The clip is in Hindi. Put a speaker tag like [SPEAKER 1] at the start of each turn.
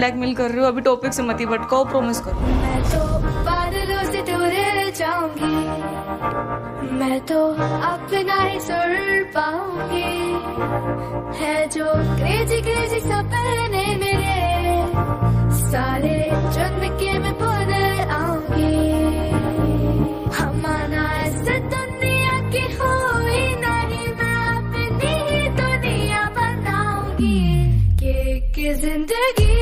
[SPEAKER 1] ब्लैकमेल कर रही हो अभी टॉपिक से मत ही भटकाओ प्रोमिस करो।
[SPEAKER 2] मैं तो बादलों से दूर जाऊँगी। मैं तो अपना ही सुर पाऊँगी। है जो क्रेजी क्रेजी सपने मेरे सारे जन्म के मैं भूल आऊँगी। हमारा इस दुनिया की हुई नहीं मैं अपनी ही दुनिया बनाऊँगी। के, के ज़िंदगी